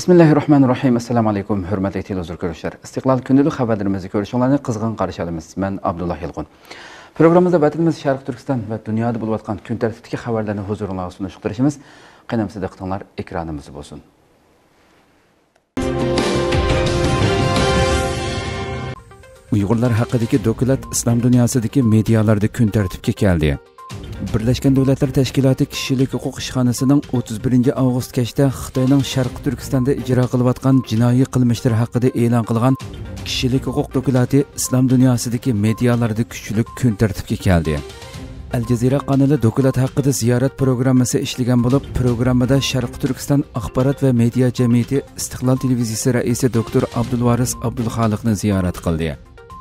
Bismillahirrahmanirrahim. Assalamu alaykum, hörmətli televizor görüşlər. İstiqlal gündəlik xəbərlərimizi görüşənlərinə qızğın qarşılayırıq. Mən Abdullah Yılğun. Proqramımızda vətənimiz Şərq Türkistan və dünyada olub atqan gün tərtibdəki xəbərlərini huzurunuza sunuşduruşumuz. Qənimsə diqqətinizlər ekranımız olsun. Uyğurlar haqqındakı dokulat İslam dünyasındakı medialarda gün tərtibə gəldi. Birlashgan davlatlar tashkiloti kishilik huquq ishxonasining 31 avgust kechda xitoyning sharqi turkistonda ijro qilayotgan jinoiy qilmishlar haqida e'lon qilgan kishilik huquq dokulati islom dunyosidagi medialarda kuchli kun tartibga keldi. Al jazira kanali dokulat haqida ziyorat programmasi ishlagan bo'lib programmada sharqi turkiston axborot va media jamiyati istiqlol televiziyasi raisi doktor abdulvaris abdulxoliqni ziyorat qildi.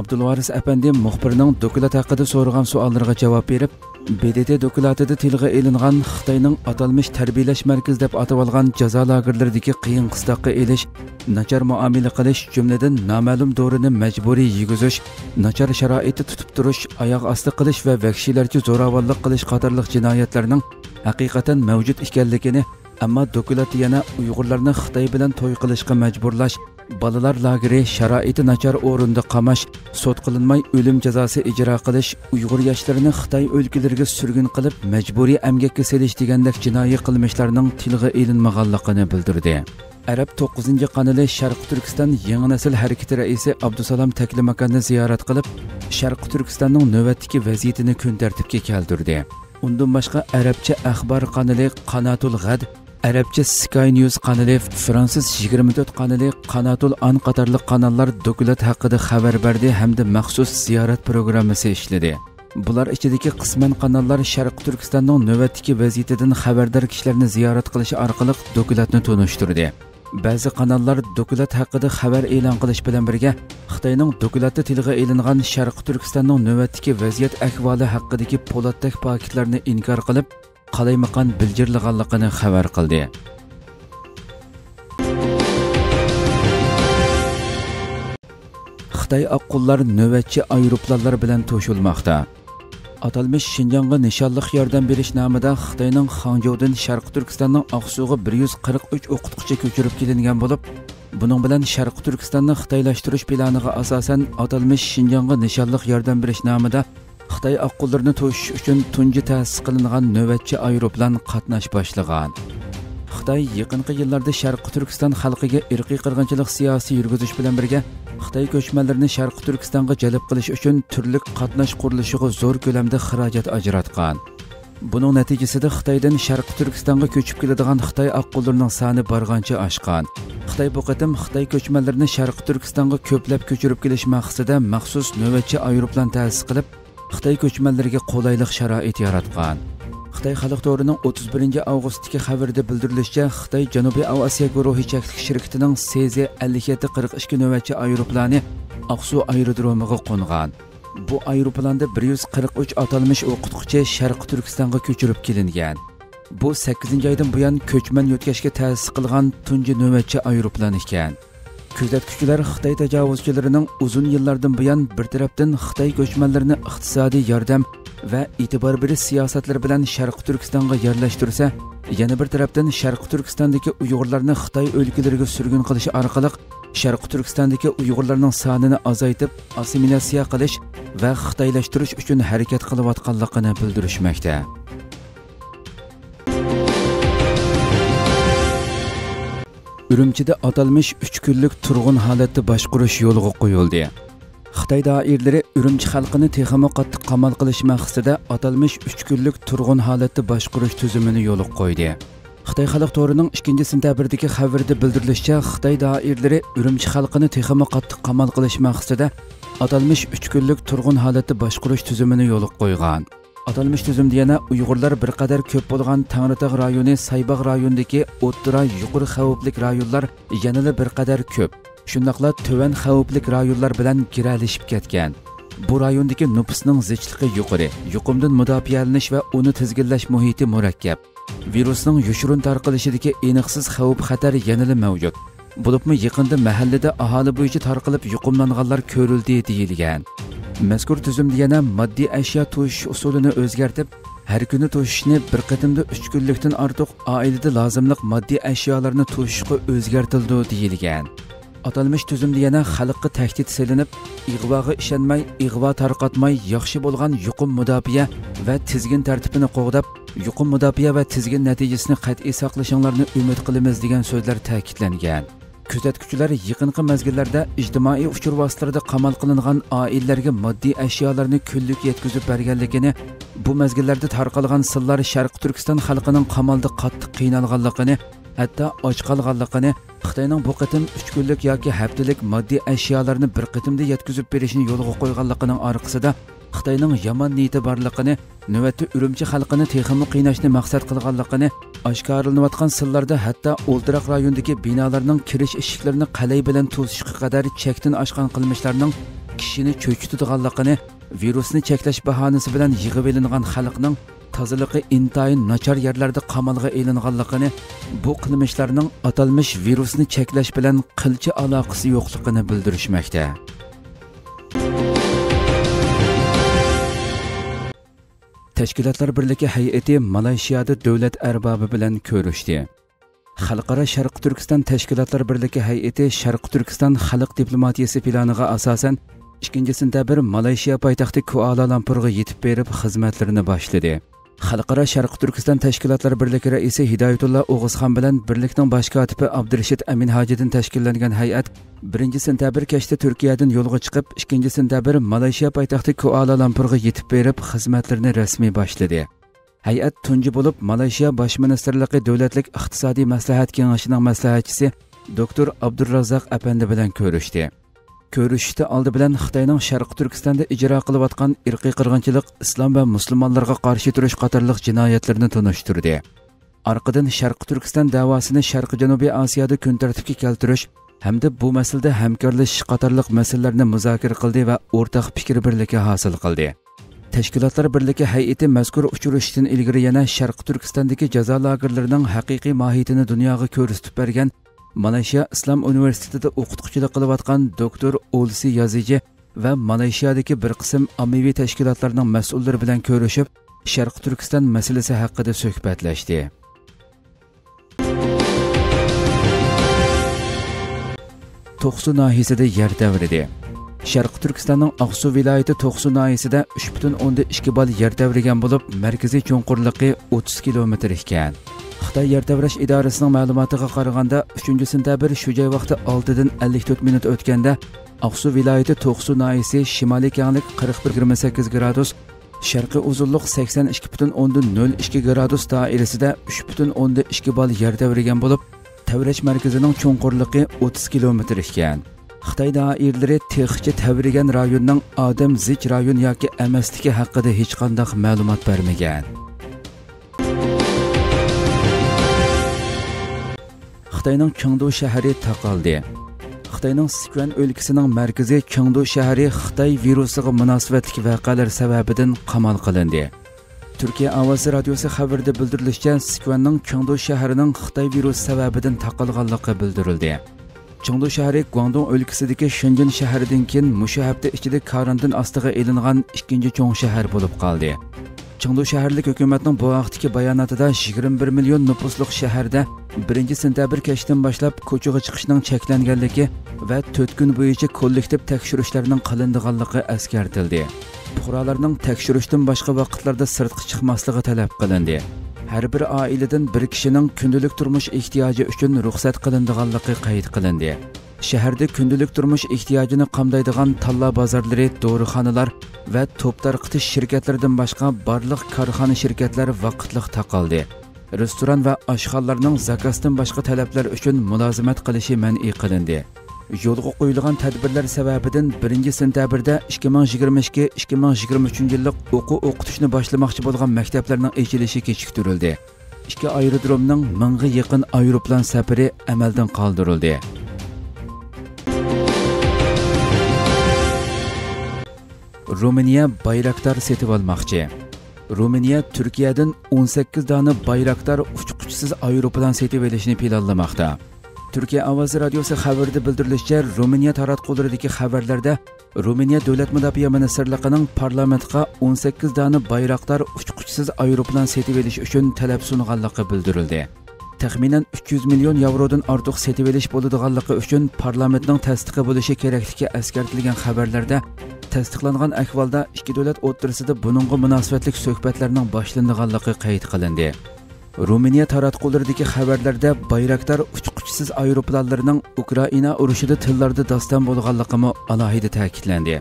Abdulvaris apandi muxbirning dokulat haqida so'ragan savollarga javob berib bdt dokulatida tilga ilingan xitoyning atalmish tarbiyalash markazi deb atab olgan jazo lagerlaridagi qiyin qistoqqa elish nachar muomala qilish jumladan noma'lum dorini majburiy yegizish nachar sharoitda tutib turish oyoq osti qilish va vahshiylarcha zo'ravonlik qilish qatorliq jinoyatlarning haqiqatan mavjud ekanligini Әмма документ яна уйғурларны Хытай белән той кылышка мәҗбурлаш, балалар лагере шарайты начар орында камаш, сот кылынмай өлем җәзасы иҗра кылыш, уйғур яшьләрен Хытай өлкәләргә сүргүн кылып, мәҗбүри әмгәккә селиш дигәндәк җинаи кылмышларның тилгә илинмәганлыгын белдерде. Arab 9-cı qanalı Şərqi Türkistan Yeni Nəsil Hərəkəti rəisi Abdusalam Təklimakanı ziyarət qılıb, Şərqi Türkistanın növbətdəki vəziyyətini gün tərtibə gətirdi. Ondan başqa Ərəbcə əxbar qanalı Qanatul Ghad arabcha sky news kanali fransuz 24 kanali qanatul an qatorliq kanallar dokulat haqida xabar berdi hamda maxsus ziyorat programmasi ishladi bular ichidagi qisman kanallar sharq turkistonning navbatdagi vaziyatidan xabardor kishilarni ziyorat qilish orqali dokulatni tunishtirdi ba'zi kanallar dokulat haqida xabar e'lon qilish bilan birga xitoyning dokulatda tilga ilingan sharq turkistonning navbatdagi vaziyat ahvoli haqidagi po'latdak paketlarni inkor qilib qalaymaqon biljirilganligini xabar qildi xitoy oqqullar navbatchi aeroplanlar bilan to'shilmoqda atalmish shinjonga nishonliq yordam berish nomida xitoyning xanjoudan sharqi turkistonning oqsuvga bir yuz qirq uch o'qituvchi ko'chirib kelingan bo'lib buning bilan sharqi turkistonni xitoylashtirish planiga asosan atalmish shinjonga nishonliq yordam berish nomida xitoy oqqullarni to'shish uchun tunji ta'sis qilingan navbatchi aeroplan qatnash boshlagan. Xitoy yaqinqi yillarda sharqi turkiston xalqiga irqiy qirg'inchilik siyosiy yurgizish bilan birga xitoy ko'chmanlarini sharqi turkistonga jalb qilish uchun turli qatnash qurilishiga zo'r ko'lamda xarajat ajratgan. Buning natijasida xitoydan sharqi turkistonga ko'chib keladigan xitoy oqqullarning soni borgancha oshgan. Xitoy bu qatim xitoy ko'chmanlarini sharqi turkistonga ko'plab ko'chirib kelish maqsadida maxsus navbatchi aeroplan ta'sis qilib xitoy ko'chmanlariga qulaylik sharoit yaratgan. Xitoy xalq to'rining 31 avgustdagi xabarda bildirilishicha xitoy janubiy osiyo guruhi cheklik shirkatining cz 5742 navbatchi aeroplani aqsu aerodromiga qo'ngan. Bu aeroplanda 143 atalmish o'qituvchi sharqi turkistonga ko'chirib kelingan. Bu 8 oydan buyon ko'chman yo'tkashga ta'sis qilgan tunji navbatchi aeroplan ekan. Күзәткүчеләр Хытай тәҗавүзчеләренең узун еллардан буян бер тарафтан Хытай көчмәнләренә иктисади ярдәм ва итибар бирү сиясәтләре белән Шәрқ Түркстанга ярлаштырса, yana bir tarafdan sharqi turkistondagi uyg'urlarni xitoy o'lkalariga surgun qilish orqali sharqi turkistondagi uyg'urlarning sonini ozaytib assimilyatsiya qilish va xitoylashtirish uchun harakat qilayotganligini bildirishmoqda Үрümçidə atalmış 3 günlük тұрғын халетті башқұрыш yoluna qoyuldu. Xitay dairələri Ürümçi xalqını texmi qattiq qamal qilish məqsədində atalmış 3 günlük тұрғын халетті башқұрыш tüzümünü yola qoydu. Xitay xalq torunun 2-ci sentyabr'dakı xəbərdə bildirilishicha, Xitay dairələri Ürümçi xalqını texmi qattiq qamal qilish məqsədində atalmış 3 günlük turg'un halatda başquruş tüzümünü yola qoyğan. Atalmish tuzumda yana uyg'urlar bir qadar ko'p bo'lgan tangritog' rayoni saybog' rayonidagi o'ttira yuqori xavflik rayonlar yanada bir qadar ko'p shundoqla tuvan xavflik rayonlar bilan giralishib ketgan. Bu rayondagi nupusning zichligi yuqori yuqumdan mudofialanish va uni tizginlash muhiti murakkab. Virusning yushurun tarqalishidagi aniqsiz xavf xatar yanada mavjud. Bo'libmi yaqinda mahallada aholi bo'yicha tarqalib yuqumlanganlar ko'rildi deyilgan. Mazkur tuzumda yana moddiy ashyo to'sh usulini o'zgartib har kuni to'shishni bir qatimda uch kunlikdan ortiq oilada lozimliq moddiy ashyolarni to'shishga o'zgartildi deyilgan. Atalmish tuzumda yana xalqqa tahdid selinib ig'voga ishonmay ig'vo tarqatmay yaxshi bo'lgan yuqum mudofaa va tizgin tartibini qo'g'dab yuqum mudofaa va tizgin natijasini qat'iy saqlashinglarni umid qilamiz degan so'zlar ta'kidlangan kuzatuvchilar yaqinqi mazgillarda ijtimoiy uchur vositalarida qamal qilingan oilalarga moddiy ashyolarni kunlik yetkazib berganligini bu mazgillarda tarqalgan sillar sharqi turkiston xalqining qamalda qattiq qiynalganligini hatto och qolganligini xitoyning bu qatim uch kunlik yoki haftalik moddiy ashyolarni bir qatimda yetkazib berishni yo'lga qo'yganligining orqasida xitoyning yomon niyati borligini navbatda urumchi xalqini texmi qiynashni maqsad qilganligini oshkorlanayotgan sillarda hatto o'ldiroq rayondagi binolarning kirish eshiklarini qalay bilan to'sishga qadar chekdan oshgan qilmishlarning kishini cho'chitadiganligini virusni cheklash bahonasi bilan yig'ib ilingan xalqning tozaligi intayin nachar yerlarda qamalga ilinganligini bu qilmishlarning atalmish virusni cheklash bilan qilcha aloqasi yo'qligini bildirishmoqda Təşkilatlar Birliki heyəti Malayşiyada dövlət ərbabı bilan görüşdü. Xalqara Şərq Türkistan Təşkilatlar Birliki heyəti Şərq Türkistan xalq diplomatiyası planına əsasən 2 sentyabr Malayşiya paytaxtı Kuala Lumpurga yetib berib xizmətlərini başladı. Xalqaro sharq turkiston tashkilotlari birligi raisi hidoyatulla o'g'izxon bilan birlikning bosh kotibi abdurashid aminhojidan tashkillangan hay'at 1 sentabr kechda turkiyadan yo'lga chiqib ikkinchi sentabr malayziya poytaxti kuala lumpurga yetib berib xizmatlarini rasmiy boshladi. Hay'at tunji bo'lib malayziya bosh ministrligi davlatlik iqtisodiy maslahat kengashining maslahatchisi doktor abdurazzoq apandi bilan ko'rishdi. Ko'rishishda oldi bilan xitoyning sharqi turkistonda ijro qilayotgan irqiy qirg'inchilik islom va musulmonlarga qarshi turish qatorliq jinoyatlarni tunishtirdi orqadan sharqi turkiston davosini sharqi janubiy osiyoda kun tartibga keltirish hamda bu masalada hamkorlashish qatorliq masalalarni muzokara qildi va o'rtaq fikr birligi hosil qildi. Tashkilotlar birligi hay'ati mazkur uchrashishdan ilgari yana sharqi turkistondagi jazo lagerlarining haqiqiy mohiyatini dunyoga ko'rsatib bergan malayziya islom universitetida o'qituvchilik qilayotgan doktor olsi yoziji va malayziyadagi bir qism ommaviy tashkilotlarning mas'ullari bilan ko'rishib sharq turkiston masalasi haqida suhbatlashdi. To'qsu nohiyasida yer davridi. Sharq turkistonning oqsu viloyati to'qsu o'nda ikki bal yer davrigan bo'lib markaziy cho'nqurliqi o'ttiz kilometr ekan xitoy yer davrash idorasining ma'lumotiga qaraganda uchinchi sentabr shu joy vaqti oltidan ellik to'rt minut o'tganda oqsu viloyati to'qsu noyisi shimoliy kenglik qirq bir yigirma sakkiz gradus sharqiy uzunlik sakson ikki butun o'ndan nol ikki gradus doirasida uch butun o'nda ikki bal yer davrigan bo'lib tavrash markazining cho'nqurliqi o'ttiz kilometr ekan. Xitoy doirlari texchi tavrigan rayonning odam zich rayon yoki emasligi haqida hech qanday ma'lumot bermagan. Xitoyning chengdu shahri taqaldi xitoyning sikvan o'lkasining markaziy chengdu shahri xitoy virusiga munosabatli voqealar sababidan qamal qilindi. Turkiya ovozi radiosi xabarida bildirilishicha sikvanning chengdu shahrining xitoy virusi sababidan taqalganligi bildirildi. Chengdu shahri guangdong o'lkasidagi shenjin shahridan keyin mushu hafta ichida karantin ostiga ilingan ikkinchi cho'ng shahar bo'lib qoldi. Chengdu shaharlik hukumatning bu bayonotida 21 million nupusliq shaharda 1 sentabr kechdan boshlab ko'chaga chiqishning cheklanganligi va 4 kun bo'yicha kollektiv tekshirishlarning qilindiganligi eskartildi fuqarolarning tekshirishdan boshqa vaqtlarda sirtqa chiqmasligi talab qilindi har bir oiladan bir kishining kundalik turmush ehtiyoji uchun ruxsat qilindiganligi qayd qilindi shaharda kundalik turmush ehtiyojini qamdaydigan talla bozorlari dorixonalar va to'p tarqitish shirkatlaridan boshqa barliq korxona shirkatlar vaqtliq taqaldi restoran va oshxonalarning zakosdan boshqa talablar uchun mulozimat qilishi man'iy qilindi. Yo'lga qo'yilgan tadbirlar sababidan 1 sentabrda 2022-2023 yillik o'quv o'qitishni boshlamoqchi bo'lgan maktablarning ochilishi kechiktirildi ikki aerodromning mingga yaqin aeroplan safari amaldan qoldirildi. Ruminiya bayraktar setib olmoqchi ruminiya turkiyadan 18 dona bayraktar uchquchsiz aeroplan setib olishni planlamoqda turkiya ovozi radiosi xabarida bildirilishicha ruminiya taratqullaridagi xabarlarda ruminiya davlat mudofaa ministrligining parlamentga 18 dona bayroqdor uchquchsiz aeroplan setib olish uchun talab sunganligi bildirildi. Taxminan 300 million yevrodan ortiq setib olish bo'ladiganligi uchun parlamentning tasdiqi bo'lishi kerakligi eskartilgan xabarlarda təsdiqlanğan əhvalda iki dövlət ortasında bununğa münasibətlik söhbətlərinin başlanğanlığı qeyd qılındı. Ruminiya taratqularındakı xəbərlərdə Bayraktar uçquchisiz aeroplanlarının Ukrayna urushida tillarda dastan bo'lganligi alohida ta'kidlandi.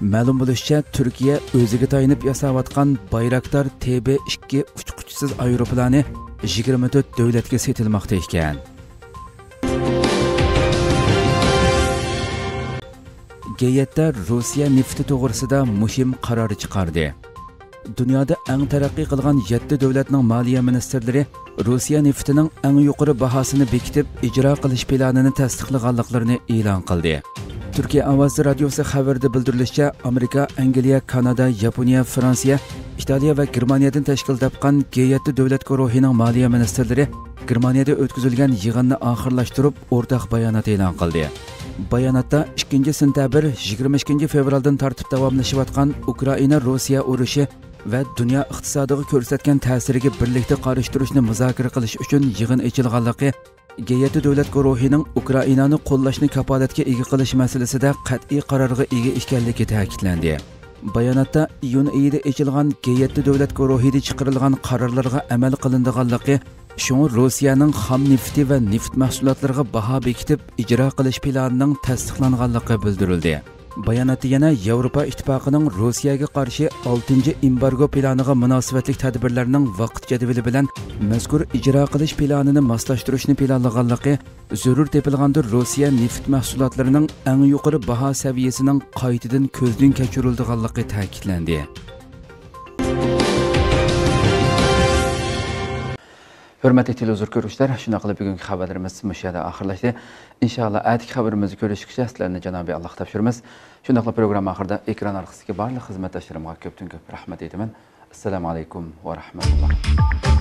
Ma'lum bo'lishicha, Turkiya o'ziga tayinib yasayotgan Bayraktar TB2 uçquchisiz aeroplani 24 davlatga setilmoqda ekan. Geyatda rossiya nefti to'g'risida muhim qaror chiqardi. Dunyoda eng taraqqiy qilgan 7 davlatning moliya ministrlari rossiya neftining eng yuqori bahosini bekitib ijro qilish planini tasdiqlaganliklarini e'lon qildi. Turkiya ovozi radiosi xabarda bildirilishicha amerika angliya kanada yaponiya fransiya italiya va germaniyadan tashkil topgan g 7 davlat guruhining moliya ministrlari germaniyada o'tkazilgan yig'inni oxirlashtirib o'rtaq bayonot e'lon qildi. Bayonotda 2 sentabr 22 fevraldan tartib davomlashayotgan ukraina rossiya urushi va dunyo iqtisodiga ko'rsatgan ta'siriga birlikda qarshi muzokara qilish uchun yig'in ochilganligi g davlat guruhining ukrainani qo'llashni kapolatga ega qilish masalasida qat'iy qarorga ega ekanligi ta'kidlandi. Bayonotda iyun oyida ochilgan g davlat guruhida chiqarilgan qarorlarga amal qilindiganligi Шуңа Россияның хам нефти ва нефт mahsulotlariga baho bekitib ijro qilish planining tasdiqlanganligi bildirildi. Баянаты yana Yevropa ittifoqining Rossiyaga qarshi 6 embargo planiga munosabatli tadbirlarning vaqt jadvali bilan mazkur ijro qilish planini moslashtirishni planlaganligi, zarur tepilganda Rossiya neft mahsulotlarining eng yuqori baho saviyasining qaytadan ko'zdan kechirilganligi ta'kidlandi. Hurmatli televizor ko'ruvchilar shuna qilib bugungi xabarlarimiz mush yerda oxirlashdi. Inshaalloh atigi xabarimizni ko'rishguncha sizlarni janobiy alloh topshiramiz. Shunda qilib programma oxirida ekran orqasidagi barliq xizmatdoshlarimga ko'pdan ko'p rahmat aytaman. Assalomu alaykum va rahmatulloh.